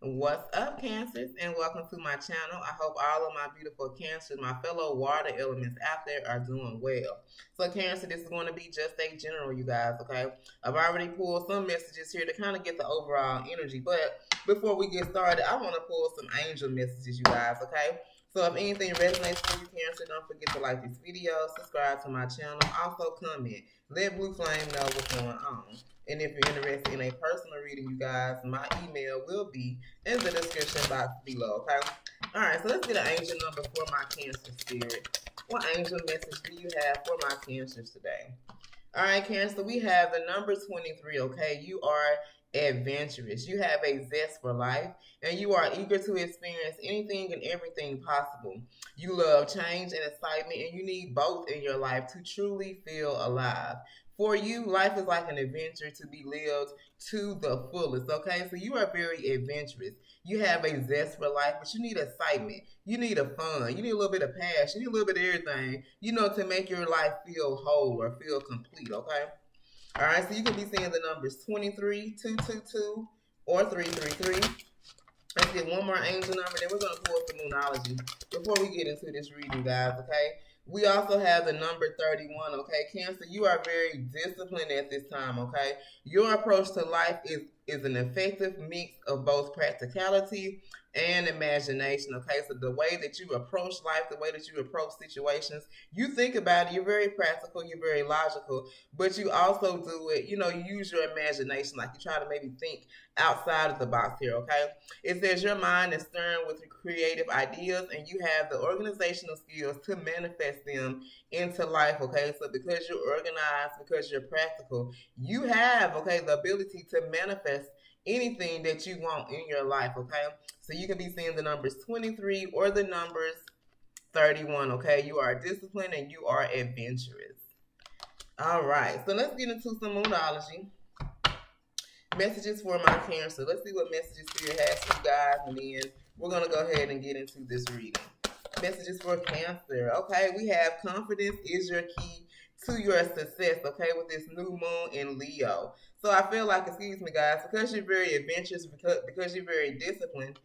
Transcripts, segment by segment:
What's up, Cancers, and welcome to my channel. I hope all of my beautiful Cancers, my fellow water elements out there, are doing well. So, Cancer, this is going to be just a general, you guys, okay? I've already pulled some messages here to kind of get the overall energy, but before we get started, I want to pull some angel messages, you guys, okay? So, if anything resonates with you, Cancer, don't forget to like this video, subscribe to my channel, also comment. Let BluFlame know what's going on. And if you're interested in a personal reading, you guys, my email will be in the description box below, okay? All right, so let's get an angel number for my Cancer spirit. What angel message do you have for my Cancers today? All right, Cancer, we have the number 23, okay? You are adventurous. You have a zest for life, and you are eager to experience anything and everything possible. You love change and excitement, and you need both in your life to truly feel alive. For you, life is like an adventure to be lived to the fullest, okay? So you are very adventurous. You have a zest for life, but you need excitement. You need a fun. You need a little bit of passion. You need a little bit of everything, you know, to make your life feel whole or feel complete, okay? All right, so you can be seeing the numbers 23, 222, or 333. Let's get one more angel number, then we're going to pull up the moonology before we get into this reading, guys, okay? We also have the number 31, okay? Cancer, you are very disciplined at this time, okay? Your approach to life is, is an effective mix of both practicality and imagination. Okay, so the way that you approach life, the way that you approach situations, you think about it. You're very practical. You're very logical, but you also do it. You know, you use your imagination. Like you try to maybe think outside of the box here. Okay, it says your mind is stirring with creative ideas, and you have the organizational skills to manifest them into life. Okay, so because you're organized, because you're practical, you have okay the ability to manifest anything that you want in your life, okay? So you can be seeing the numbers 23 or the numbers 31, okay? You are disciplined and you are adventurous. All right, so let's get into some moonology. Messages for my cancer. Let's see what messages Spirit has for you guys, and then we're going to go ahead and get into this reading. Messages for Cancer. Okay, we have confidence is your key to your success, okay, with this new moon in Leo. So I feel like, excuse me, guys, because you're very adventurous, because, because you're very disciplined,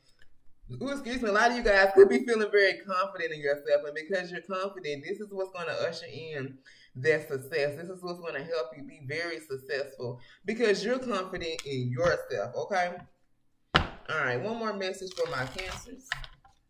Ooh, excuse me, a lot of you guys could be feeling very confident in yourself. And because you're confident, this is what's going to usher in that success. This is what's going to help you be very successful because you're confident in yourself, okay? All right, one more message for my cancers.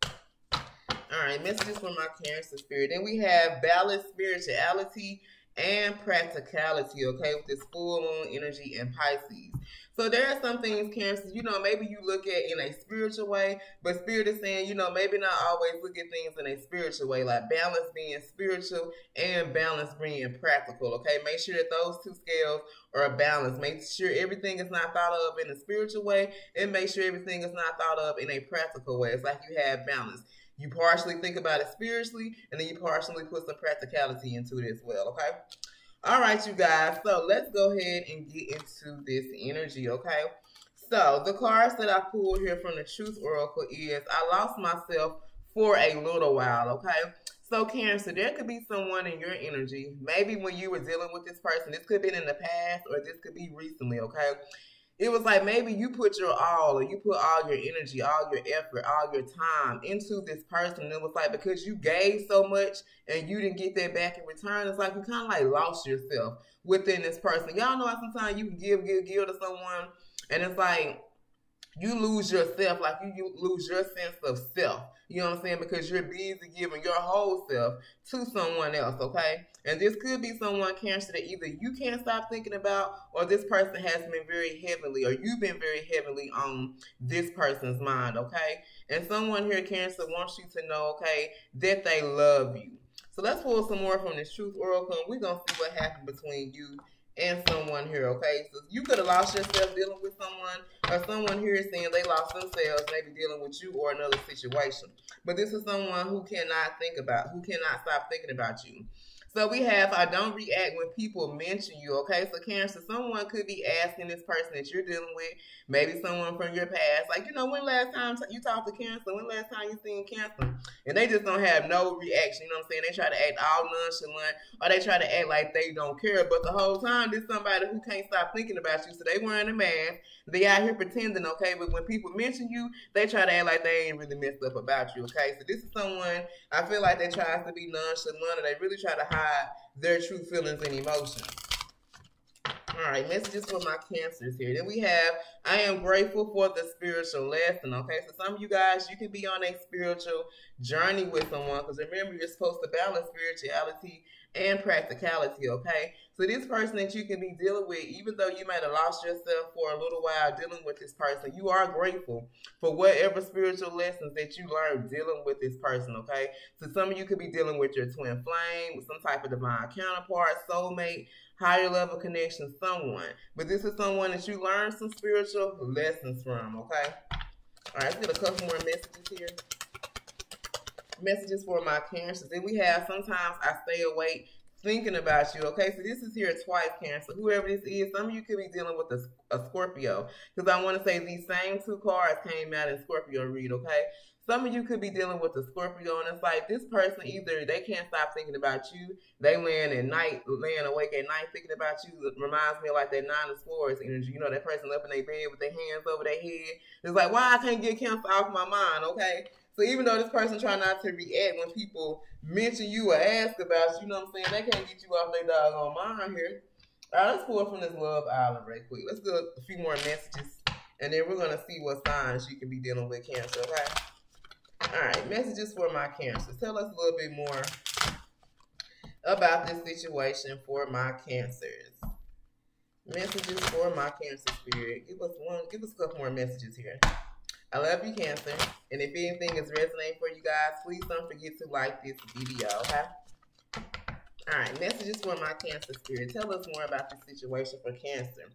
All right, messages for my cancer spirit. Then we have balanced spirituality and practicality, okay, with this full moon energy in Pisces. So there are some things, Cancer, you know, maybe you look at in a spiritual way, but Spirit is saying, you know, maybe not always look at things in a spiritual way, like balance being spiritual and balance being practical, okay? Make sure that those two scales are balanced. Make sure everything is not thought of in a spiritual way, and make sure everything is not thought of in a practical way. It's like you have balance. You partially think about it spiritually, and then you partially put some practicality into it as well, okay? All right, you guys. So let's go ahead and get into this energy, okay? So the cards that I pulled here from the Truth Oracle is I lost myself for a little while, okay? So Cancer, there could be someone in your energy, maybe when you were dealing with this person, this could have been in the past or this could be recently, okay? It was like maybe you put your all or you put all your energy, all your effort, all your time into this person. And it was like because you gave so much and you didn't get that back in return, it's like you kind of like lost yourself within this person. Y'all know how sometimes you give, give, give to someone and it's like you lose yourself, like you, lose your sense of self. You know what I'm saying? Because you're busy giving your whole self to someone else, okay? And this could be someone, Cancer, that either you can't stop thinking about or this person has been very heavily or you've been very heavily on this person's mind, okay? And someone here, Cancer, wants you to know, okay, that they love you. So let's pull some more from this Truth Oracle and we're going to see what happened between you and someone here, okay? So you could have lost yourself dealing with someone, or someone here is saying they lost themselves, maybe dealing with you or another situation. But this is someone who cannot think about, who cannot stop thinking about you. So we have I don't react when people mention you, okay? So Cancer, someone could be asking this person that you're dealing with, maybe someone from your past, like, you know, when last time you talked to Cancer, when last time you seen Cancer? And they just don't have no reaction, you know what I'm saying? They try to act all nonchalant or they try to act like they don't care, but the whole time there's somebody who can't stop thinking about you. So they wearing a mask, they out here pretending, okay? But when people mention you, they try to act like they ain't really messed up about you, okay? So this is someone I feel like they tries to be nonchalant or they really try to hide hide their true feelings and emotions. All right, messages for my cancers here. Then we have, I am grateful for the spiritual lesson. Okay, so some of you guys, you can be on a spiritual journey with someone because remember, you're supposed to balance spirituality and practicality. Okay, so this person that you can be dealing with, even though you might have lost yourself for a little while dealing with this person, you are grateful for whatever spiritual lessons that you learned dealing with this person, okay? So some of you could be dealing with your twin flame, some type of divine counterpart, soulmate, higher level connection, someone. But this is someone that you learned some spiritual lessons from, okay? All right, let's get a couple more messages here messages for my cancers. Then we have sometimes I stay awake thinking about you. Okay, so this is here twice, Cancer. Whoever this is, some of you could be dealing with a, a Scorpio because I want to say these same two cards came out in Scorpio read. Okay, some of you could be dealing with a Scorpio, and it's like this person either they can't stop thinking about you, they laying at night, laying awake at night thinking about you. It reminds me of like that nine of swords energy. You know, that person up in their bed with their hands over their head. It's like, why I can't get cancer off my mind, okay? So even though this person try not to react when people mention you or ask about you, you know what I'm saying? They can't get you off their doggone mind here. All right, let's pull from this Love Island right quick. Let's do a few more messages, and then we're gonna see what signs you can be dealing with Cancer. Okay. All right, messages for my Cancer. Tell us a little bit more about this situation for my Cancers. Messages for my Cancer spirit. Give us one. Give us a couple more messages here. I love you, Cancer. And if anything is resonating for you guys, please don't forget to like this video, okay? All right, messages for my Cancer spirit. Tell us more about the situation for Cancer.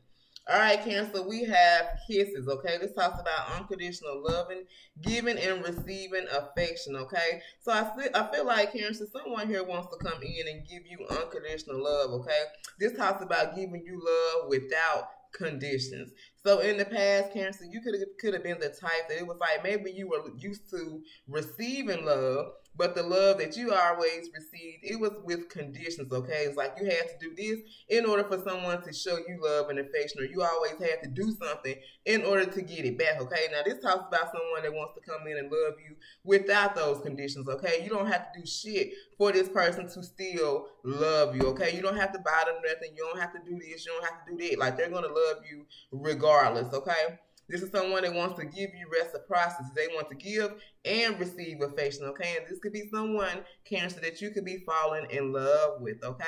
All right, Cancer, we have kisses, okay? This talks about unconditional loving, giving and receiving affection, okay? So I I feel like, Cancer, someone here wants to come in and give you unconditional love, okay? This talks about giving you love without conditions. So in the past, Cancer, you could have could have been the type that it was like maybe you were used to receiving love, but the love that you always received, it was with conditions, okay? It's like you had to do this in order for someone to show you love and affection, or you always had to do something in order to get it back, okay? Now, this talks about someone that wants to come in and love you without those conditions, okay? You don't have to do shit for this person to still love you, okay? You don't have to buy them nothing. You don't have to do this. You don't have to do that. Like, they're going to love you regardless, okay? This is someone that wants to give you reciprocity. They want to give and receive affection, okay? And this could be someone, Cancer, that you could be falling in love with, okay?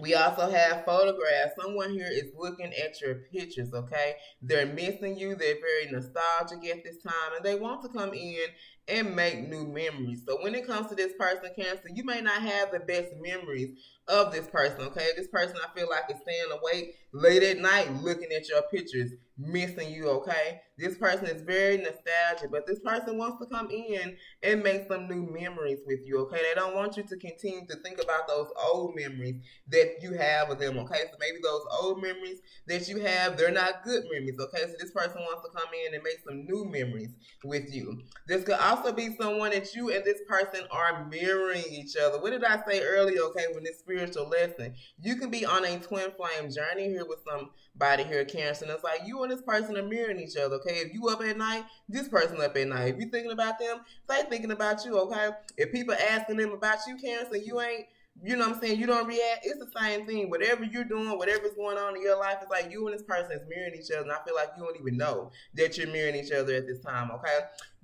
We also have photographs. Someone here is looking at your pictures, okay? They're missing you. They're very nostalgic at this time, and they want to come in and make new memories. So when it comes to this person, Cancer, you may not have the best memories of this person, okay? This person I feel like is staying awake late at night looking at your pictures, missing you, okay? This person is very nostalgic, but this person wants to come in and make some new memories with you, okay? They don't want you to continue to think about those old memories that you have with them, okay? So maybe those old memories that you have, they're not good memories, okay? So this person wants to come in and make some new memories with you. This could also be someone that you and this person are mirroring each other. What did I say earlier, okay, when this spiritual lesson? You can be on a twin flame journey here with somebody here, Cancer, and it's like you and this person are mirroring each other, okay? If you up at night, this person up at night. If you thinking about them, they thinking about you, okay? If people asking them about you, Cancer, you ain't you know what I'm saying? You don't react. It's the same thing. Whatever you're doing, whatever's going on in your life, it's like you and this person is mirroring each other. And I feel like you don't even know that you're mirroring each other at this time, okay?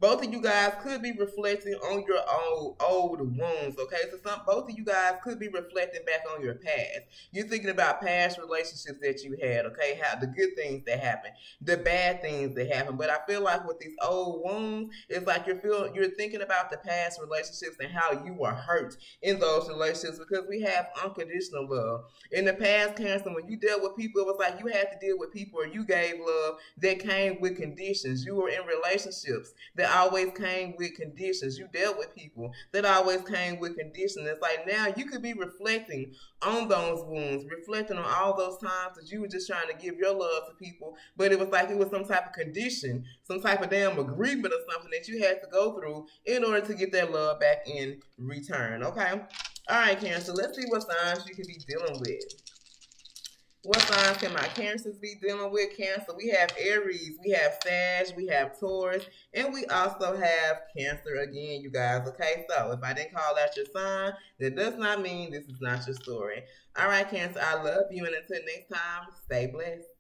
Both of you guys could be reflecting on your old old wounds. Okay, so some both of you guys could be reflecting back on your past. You're thinking about past relationships that you had. Okay, how the good things that happened, the bad things that happened. But I feel like with these old wounds, it's like you're feeling you're thinking about the past relationships and how you were hurt in those relationships because we have unconditional love. In the past, Cancer, when you dealt with people, it was like you had to deal with people or you gave love that came with conditions. You were in relationships that always came with conditions. You dealt with people that always came with conditions. It's like now you could be reflecting on those wounds, reflecting on all those times that you were just trying to give your love to people, but it was like it was some type of condition, some type of damn agreement or something that you had to go through in order to get that love back in return. Okay? All right, Cancer, let's see what signs you could be dealing with. What signs can my cancers be dealing with? Cancer, we have Aries, we have Sag, we have Taurus, and we also have Cancer again, you guys. Okay, so if I didn't call out your sign, that does not mean this is not your story. All right, Cancer, I love you, and until next time, stay blessed.